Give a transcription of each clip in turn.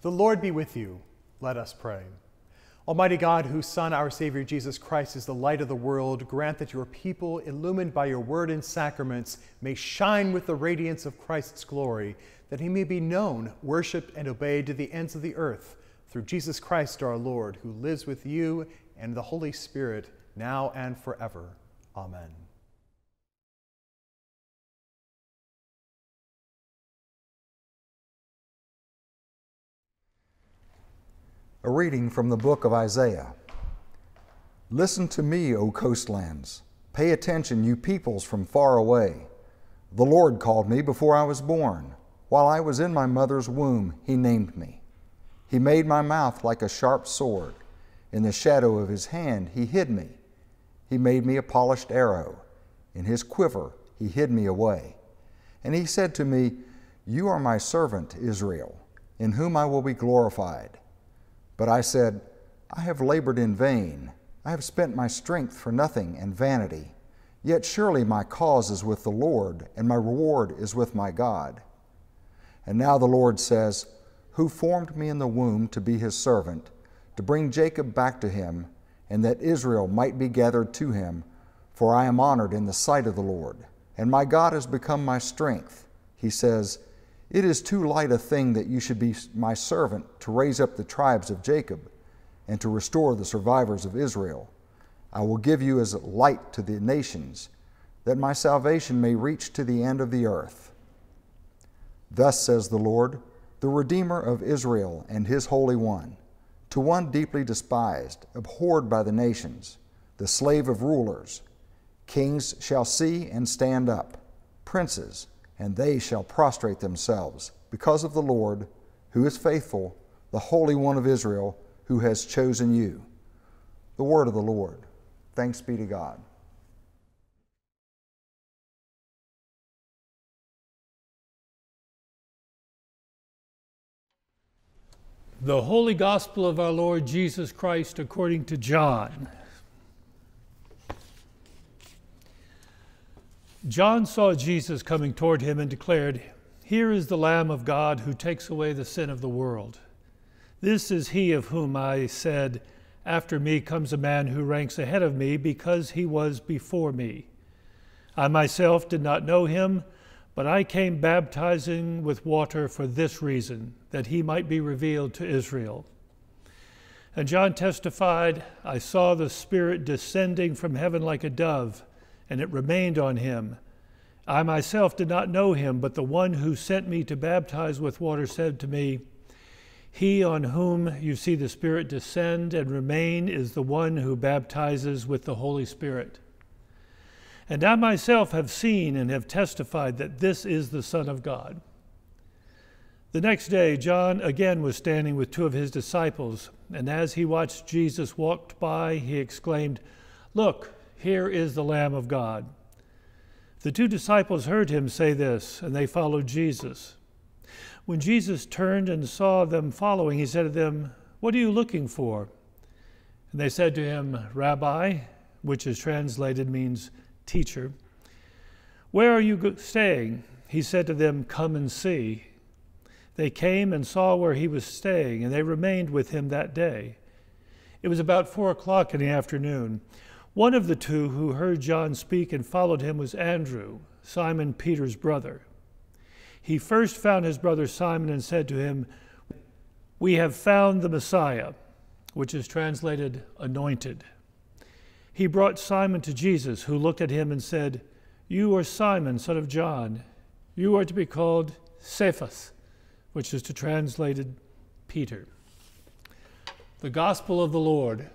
The Lord be with you. Let us pray. Almighty God, whose Son, our Savior Jesus Christ, is the light of the world, grant that your people, illumined by your word and sacraments, may shine with the radiance of Christ's glory, that he may be known, worshiped, and obeyed to the ends of the earth, through Jesus Christ our Lord, who lives with you and the Holy Spirit, now and forever. Amen. A reading from the book of Isaiah. Listen to me, O coastlands. Pay attention, you peoples from far away. The Lord called me before I was born. While I was in my mother's womb, He named me. He made my mouth like a sharp sword. In the shadow of His hand, He hid me. He made me a polished arrow. In His quiver, He hid me away. And He said to me, You are my servant, Israel, in whom I will be glorified. But I said, I have labored in vain. I have spent my strength for nothing and vanity. Yet surely my cause is with the Lord, and my reward is with my God. And now the Lord says, Who formed me in the womb to be his servant, to bring Jacob back to him, and that Israel might be gathered to him? For I am honored in the sight of the Lord, and my God has become my strength. He says, it is too light a thing that you should be my servant to raise up the tribes of Jacob and to restore the survivors of Israel. I will give you as light to the nations, that my salvation may reach to the end of the earth. Thus says the Lord, the Redeemer of Israel and his Holy One, to one deeply despised, abhorred by the nations, the slave of rulers. Kings shall see and stand up, princes and they shall prostrate themselves because of the Lord, who is faithful, the Holy One of Israel, who has chosen you. The word of the Lord. Thanks be to God. The Holy Gospel of our Lord Jesus Christ according to John. John saw Jesus coming toward him and declared, Here is the Lamb of God who takes away the sin of the world. This is he of whom I said, After me comes a man who ranks ahead of me because he was before me. I myself did not know him, but I came baptizing with water for this reason, that he might be revealed to Israel. And John testified, I saw the Spirit descending from heaven like a dove and it remained on him. I myself did not know him, but the one who sent me to baptize with water said to me, He on whom you see the Spirit descend and remain is the one who baptizes with the Holy Spirit. And I myself have seen and have testified that this is the Son of God. The next day, John again was standing with two of his disciples, and as he watched Jesus walk by, he exclaimed, Look, here is the Lamb of God. The two disciples heard him say this, and they followed Jesus. When Jesus turned and saw them following, he said to them, What are you looking for? And they said to him, Rabbi, which is translated means teacher, where are you staying? He said to them, Come and see. They came and saw where he was staying, and they remained with him that day. It was about four o'clock in the afternoon. One of the two who heard John speak and followed him was Andrew, Simon Peter's brother. He first found his brother Simon and said to him, We have found the Messiah, which is translated anointed. He brought Simon to Jesus, who looked at him and said, You are Simon, son of John. You are to be called Cephas, which is to translated Peter. The Gospel of the Lord.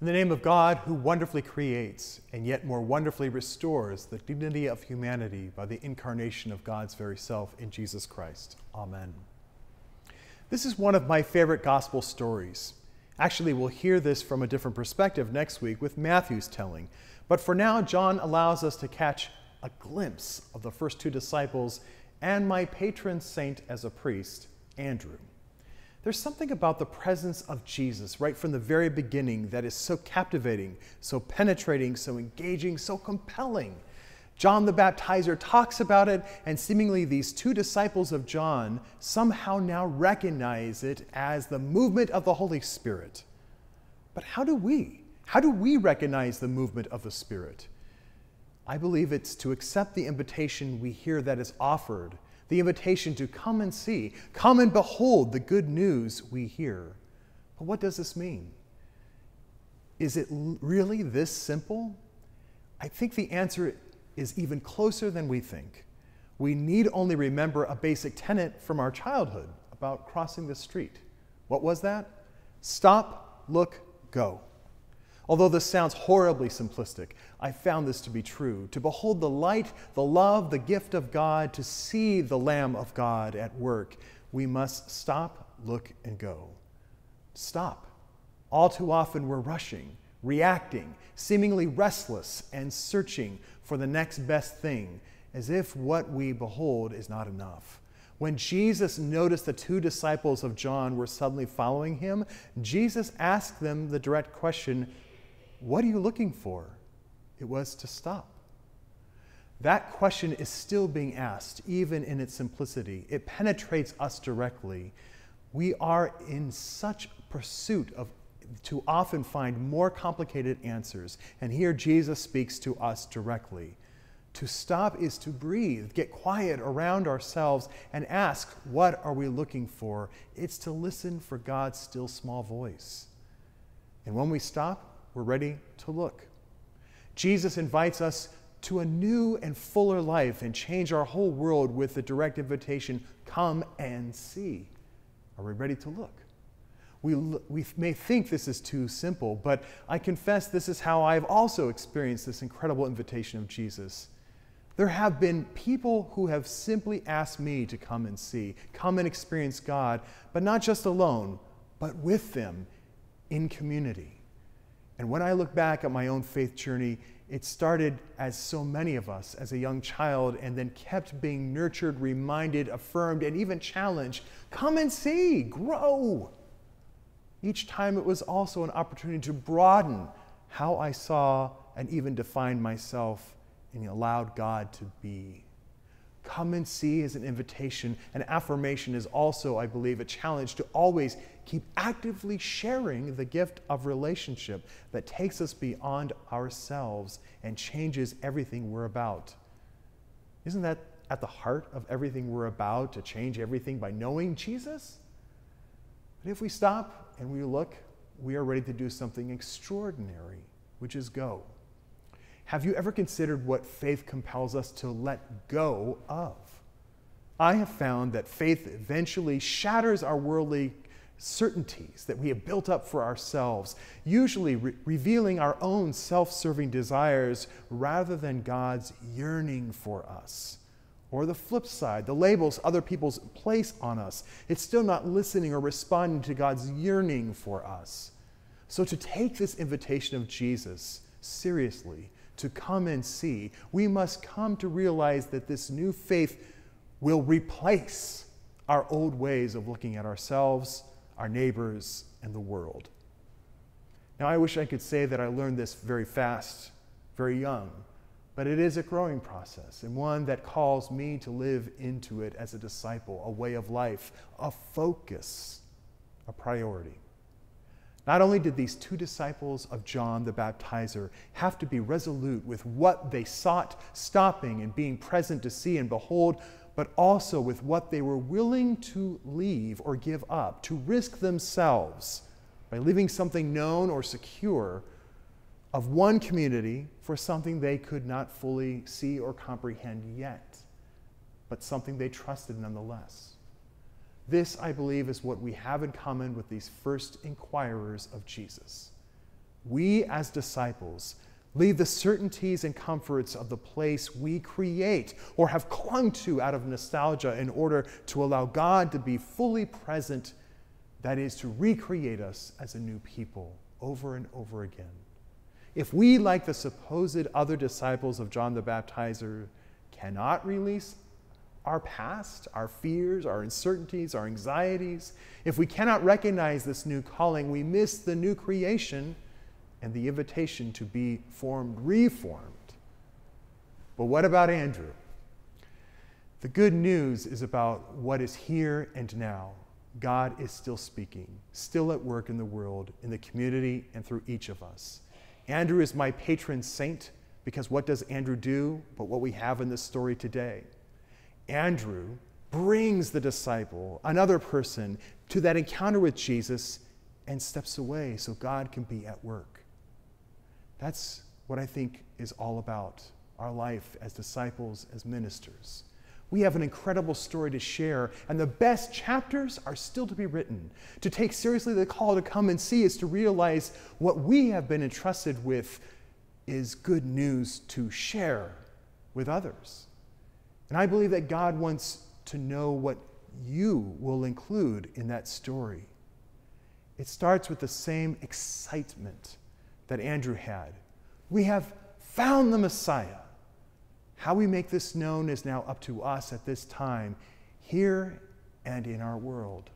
In the name of God, who wonderfully creates and yet more wonderfully restores the dignity of humanity by the incarnation of God's very self in Jesus Christ. Amen. This is one of my favorite gospel stories. Actually, we'll hear this from a different perspective next week with Matthew's telling. But for now, John allows us to catch a glimpse of the first two disciples and my patron saint as a priest, Andrew. There's something about the presence of Jesus right from the very beginning that is so captivating, so penetrating, so engaging, so compelling. John the Baptizer talks about it, and seemingly these two disciples of John somehow now recognize it as the movement of the Holy Spirit. But how do we? How do we recognize the movement of the Spirit? I believe it's to accept the invitation we hear that is offered the invitation to come and see, come and behold the good news we hear. But what does this mean? Is it really this simple? I think the answer is even closer than we think. We need only remember a basic tenet from our childhood about crossing the street. What was that? Stop, look, go. Although this sounds horribly simplistic, I found this to be true. To behold the light, the love, the gift of God, to see the Lamb of God at work, we must stop, look, and go. Stop. All too often we're rushing, reacting, seemingly restless, and searching for the next best thing, as if what we behold is not enough. When Jesus noticed the two disciples of John were suddenly following him, Jesus asked them the direct question what are you looking for? It was to stop. That question is still being asked, even in its simplicity. It penetrates us directly. We are in such pursuit of to often find more complicated answers. And here Jesus speaks to us directly. To stop is to breathe, get quiet around ourselves, and ask, What are we looking for? It's to listen for God's still small voice. And when we stop, we're ready to look. Jesus invites us to a new and fuller life and change our whole world with the direct invitation come and see. Are we ready to look? We, we may think this is too simple, but I confess this is how I've also experienced this incredible invitation of Jesus. There have been people who have simply asked me to come and see, come and experience God, but not just alone, but with them in community. And when I look back at my own faith journey, it started as so many of us as a young child and then kept being nurtured, reminded, affirmed, and even challenged. Come and see, grow. Each time it was also an opportunity to broaden how I saw and even defined myself and allowed God to be. Come and see is an invitation. An affirmation is also, I believe, a challenge to always keep actively sharing the gift of relationship that takes us beyond ourselves and changes everything we're about. Isn't that at the heart of everything we're about to change everything by knowing Jesus? But if we stop and we look, we are ready to do something extraordinary, which is go. Have you ever considered what faith compels us to let go of? I have found that faith eventually shatters our worldly certainties that we have built up for ourselves, usually re- revealing our own self serving desires rather than God's yearning for us. Or the flip side, the labels other people place on us. It's still not listening or responding to God's yearning for us. So, to take this invitation of Jesus seriously, to come and see, we must come to realize that this new faith will replace our old ways of looking at ourselves, our neighbors, and the world. Now, I wish I could say that I learned this very fast, very young, but it is a growing process and one that calls me to live into it as a disciple, a way of life, a focus, a priority. Not only did these two disciples of John the Baptizer have to be resolute with what they sought, stopping and being present to see and behold, but also with what they were willing to leave or give up, to risk themselves by leaving something known or secure of one community for something they could not fully see or comprehend yet, but something they trusted nonetheless. This, I believe, is what we have in common with these first inquirers of Jesus. We, as disciples, leave the certainties and comforts of the place we create or have clung to out of nostalgia in order to allow God to be fully present, that is, to recreate us as a new people over and over again. If we, like the supposed other disciples of John the Baptizer, cannot release our past, our fears, our uncertainties, our anxieties, if we cannot recognize this new calling, we miss the new creation and the invitation to be formed, reformed. But what about Andrew? The good news is about what is here and now. God is still speaking, still at work in the world, in the community, and through each of us. Andrew is my patron saint because what does Andrew do but what we have in this story today? Andrew brings the disciple, another person, to that encounter with Jesus and steps away so God can be at work. That's what I think is all about our life as disciples, as ministers. We have an incredible story to share, and the best chapters are still to be written. To take seriously the call to come and see is to realize what we have been entrusted with is good news to share with others. And I believe that God wants to know what you will include in that story. It starts with the same excitement that Andrew had. We have found the Messiah. How we make this known is now up to us at this time, here and in our world,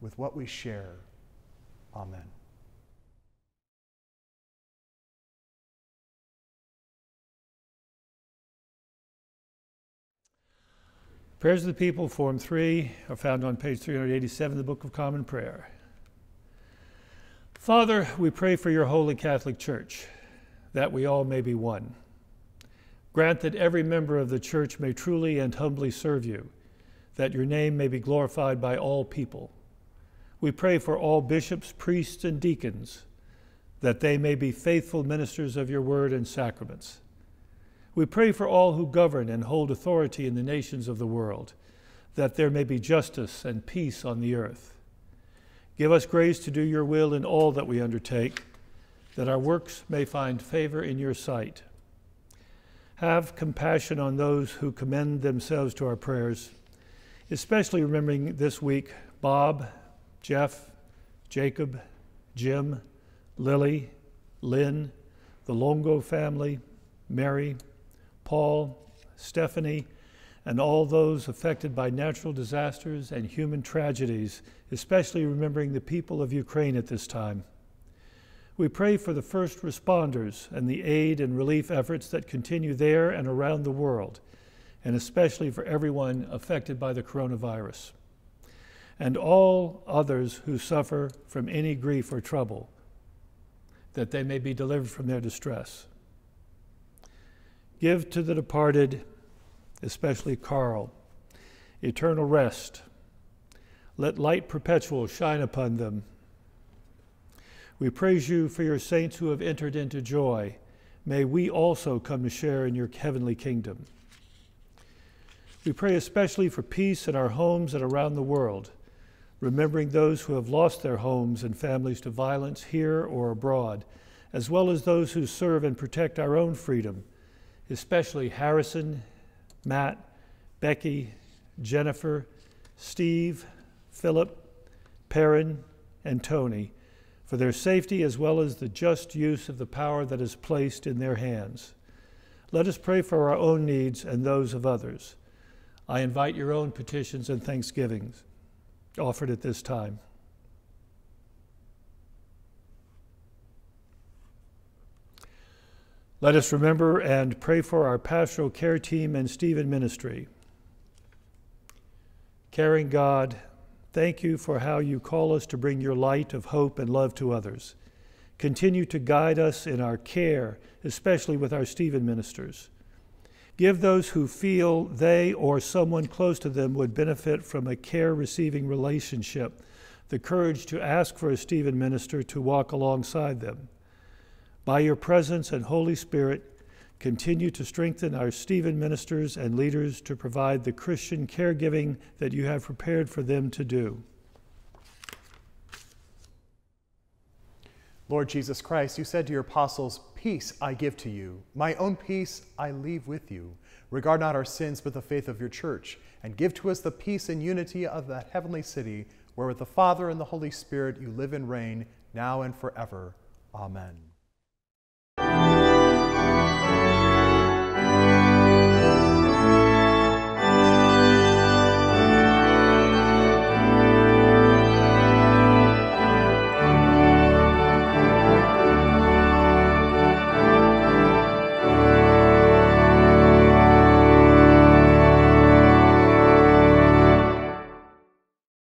with what we share. Amen. Prayers of the People, Form 3, are found on page 387 of the Book of Common Prayer. Father, we pray for your holy Catholic Church, that we all may be one. Grant that every member of the church may truly and humbly serve you, that your name may be glorified by all people. We pray for all bishops, priests, and deacons, that they may be faithful ministers of your word and sacraments. We pray for all who govern and hold authority in the nations of the world, that there may be justice and peace on the earth. Give us grace to do your will in all that we undertake, that our works may find favor in your sight. Have compassion on those who commend themselves to our prayers, especially remembering this week Bob, Jeff, Jacob, Jim, Lily, Lynn, the Longo family, Mary, Paul, Stephanie, and all those affected by natural disasters and human tragedies, especially remembering the people of Ukraine at this time. We pray for the first responders and the aid and relief efforts that continue there and around the world, and especially for everyone affected by the coronavirus, and all others who suffer from any grief or trouble, that they may be delivered from their distress. Give to the departed, especially Carl, eternal rest. Let light perpetual shine upon them we praise you for your saints who have entered into joy. May we also come to share in your heavenly kingdom. We pray especially for peace in our homes and around the world, remembering those who have lost their homes and families to violence here or abroad, as well as those who serve and protect our own freedom, especially Harrison, Matt, Becky, Jennifer, Steve, Philip, Perrin, and Tony for their safety as well as the just use of the power that is placed in their hands. Let us pray for our own needs and those of others. I invite your own petitions and thanksgivings offered at this time. Let us remember and pray for our pastoral care team and Stephen ministry. Caring God, Thank you for how you call us to bring your light of hope and love to others. Continue to guide us in our care, especially with our Stephen ministers. Give those who feel they or someone close to them would benefit from a care receiving relationship the courage to ask for a Stephen minister to walk alongside them. By your presence and Holy Spirit, Continue to strengthen our Stephen ministers and leaders to provide the Christian caregiving that you have prepared for them to do. Lord Jesus Christ, you said to your apostles, Peace I give to you, my own peace I leave with you. Regard not our sins, but the faith of your church, and give to us the peace and unity of that heavenly city, where with the Father and the Holy Spirit you live and reign, now and forever. Amen.